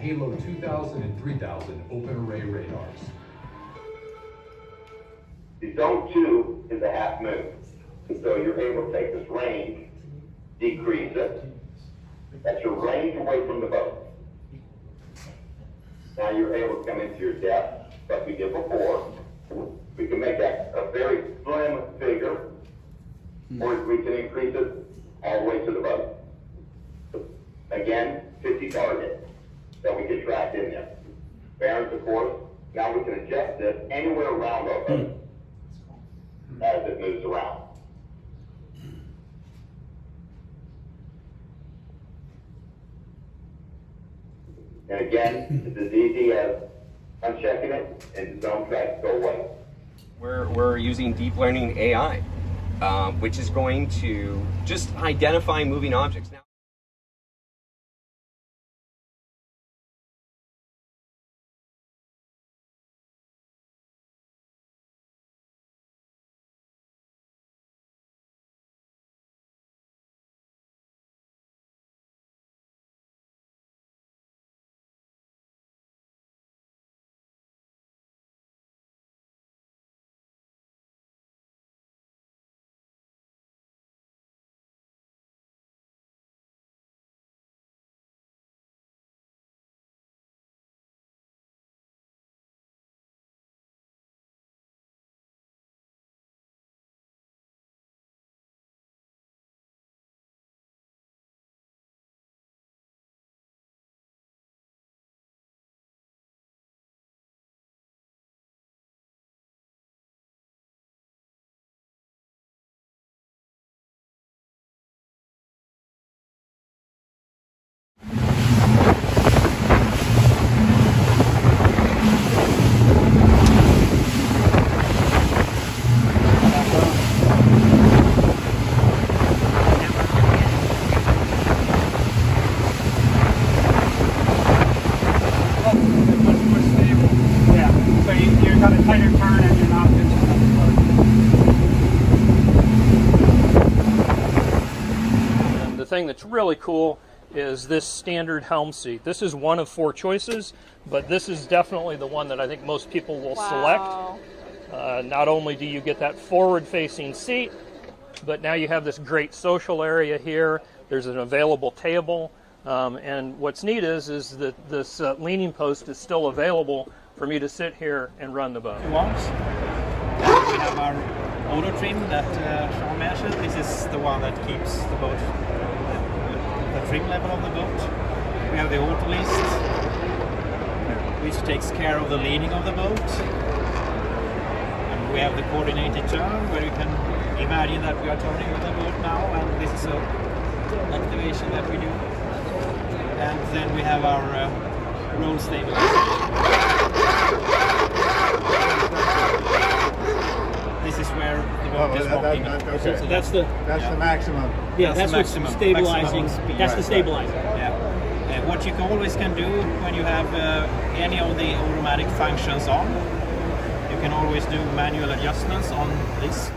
Halo 2000 and 3000 open array radars. The zone two is a half moon. And so you're able to take this range, decrease it. That's your range away from the boat. Now you're able to come into your depth, like we did before. We can make that a very slim figure, hmm. or we can increase it all the way to the boat. Again, 50 target that we in there. Bearings, of course. Now we can adjust this anywhere around our boat as it moves around. And again, it's as easy as unchecking it and zone tracks go away. We're, we're using deep learning AI, um, which is going to just identify moving objects. Now, Yeah, so you, you're got a tighter turn and you're not And the thing that's really cool is this standard helm seat. This is one of four choices, but this is definitely the one that I think most people will Wow. select. Uh, not only do you get that forward facing seat, but now you have this great social area here. There's an available table. Um, and what's neat is is that this uh, leaning post is still available for me to sit here and run the boat. ones. We have our auto trim that uh, Sean mentioned. This is the one that keeps the boat, the, trim level of the boat. We have the auto list, which takes care of the leaning of the boat. And we have the coordinated turn, where you can imagine that we are turning with the boat now, and this is an activation that we do. And then we have our uh, roll stabilization. This is where the boat Oh, is that- that- that- okay. So that's the That's yeah. the maximum. Yeah, That's that's, the what's maximum- stabilizing. maximum speed. That's Right, the stabilizer. right. Yeah. Uh, what you can always can do when you have uh, any of the automatic functions on, you can always do manual adjustments on this